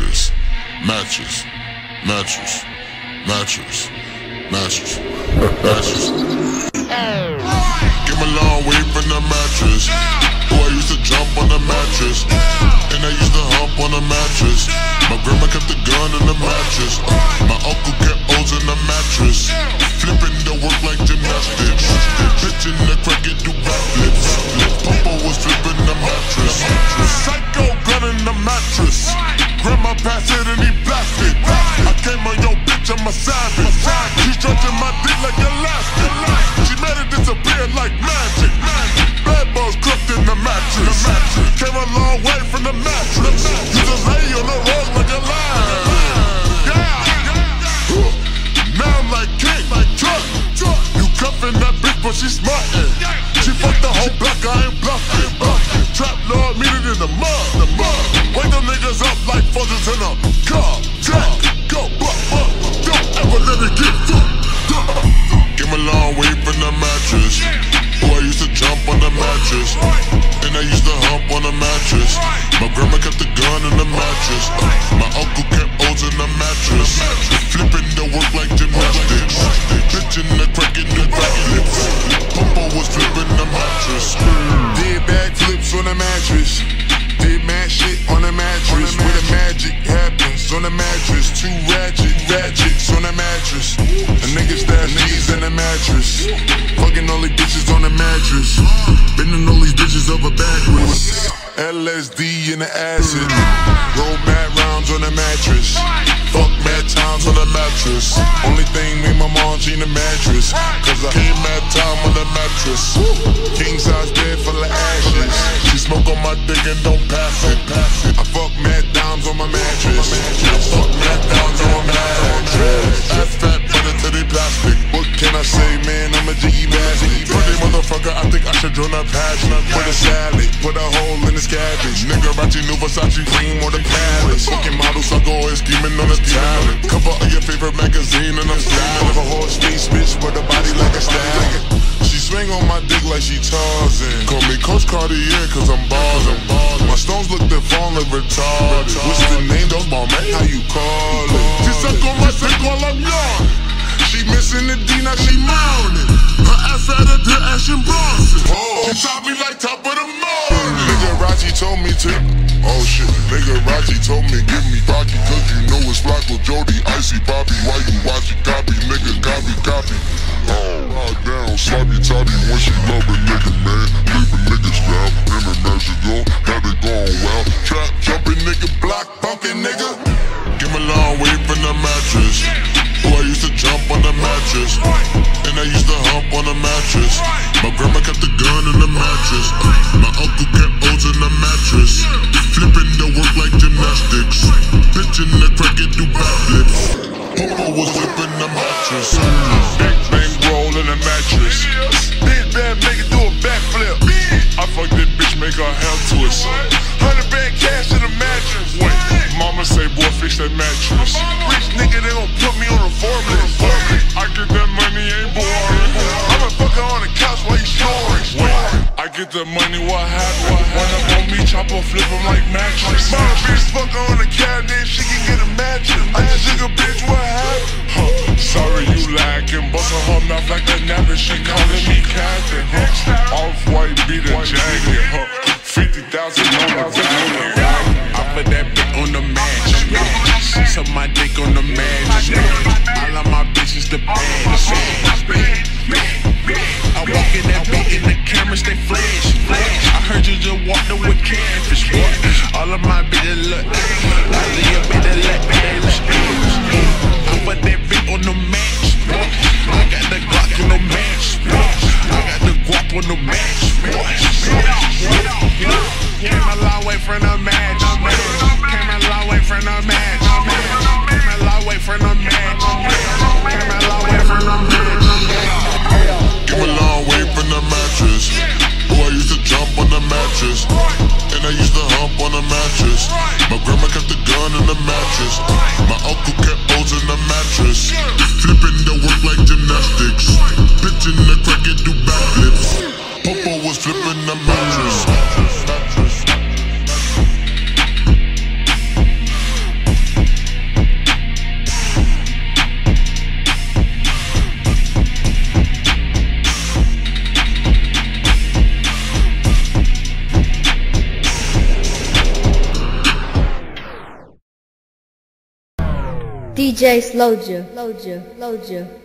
mattress, mattress, mattress, mattress, mattress. Came a long way from the mattress. Boy, I used to jump on the mattress. And I used to hump on the mattress. My grandma kept the gun in the mattress. My uncle Grandma passed it and he blasted. I came on your bitch, I'm a savage. She stretching my dick like elastic. She made it disappear like magic. Bad boys cooked in the mattress. Came a long way from the mattress. Used to lay on the rug like a lion. Yeah. Now I'm like king. You cuffing that bitch, but she smartin'. She fucked the whole block, I ain't bluffing. Trap lord, meet it in the mud. Mattress. My grandma kept the gun in the mattress. My uncle kept O's in the mattress. Flipping the work like gymnastics. Pitching the crack and do backflips. Papa was flipping the mattress. Did backflips on the mattress. Did mad shit on the mattress. Where the magic happens on the mattress. Two ratchet, ratchets on the mattress. A nigga stash G's in the mattress. Fucking all these bitches on the mattress. Bending all these bitches over backwards. LSD in the acid. Roll mad rounds on the mattress. Fuck mad times on the mattress. Only thing me my mom seen the mattress. Cause I hate mad time on the mattress. king size bed full of ashes. She smoke on my dick and don't pass it. Join a pageant. Put a salad, put a hole in this cabbage. Nigga, Rachi, new Versace, cream or the palace. Fucking models, I go scheming on the talent. Cover of your favorite magazine and I'm Style of a styling. horse face, bitch, with a body like a stallion. She swing on my dick like she Tarzan. Call me Coach Cartier, cause I'm ballin'. My stones look deformed, retarded. What's the name? Those my man, how you call it? She suck on my dick while I'm yawning. She missing the D, now she Moaning. Her ass fatter than Action Bronson. Oh. She Rachi told me give me Rocky, cause you know it's Flacko Jodye, Icy Bobby. Why you watch it copy, nigga copy, copy. Oh, right down, sloppy toppy when she love a nigga, man. Leave a nigga style, international, had it going well. Trap jumping nigga, block bumping nigga. Came a long way from the mattress. Oh, I used to jump on the mattress. And I used to hump on the mattress. My grandma kept the gun in the mattress. Papa was flipping the mattress. Big bang roll in a mattress. Big bad nigga do a backflip. I fuck that bitch, make her hell twist. Hundred band cash in a mattress. Wait, mama say, boy, fix that mattress. Rich nigga, they gon' put me on a forklift. I get that money, ain't boring. I'ma fuck her on the couch while you snoring. Get the money, what happened? Run up on me, chop or flip 'em like mattress. My bitch fuck on the cabinet, she can get a mattress. I just took a bitch, what happened? Huh, sorry you lacking, bustin' her mouth like a napkin, she calling me captain. Huh, off-white beat a jacket, huh, 50,000 on the jacket. I put that bitch on the mattress. Suck my dick on the mattress. All of my bitches the baddest. I walk in that beat and the cameras they flash. I heard you just walked up with catfish. Boy. All of my bitches look. All of your bitches look. I put that bitch on the match. I got the Glock on the match. I got the guap on the match. Came a long way from the match. Mattress. My grandma kept the gun in the mattress. My uncle kept O's in the mattress. Flipping the work like gymnastics. Pitching the crack and do backflips. DJ Slowja, Slowja, Slowja.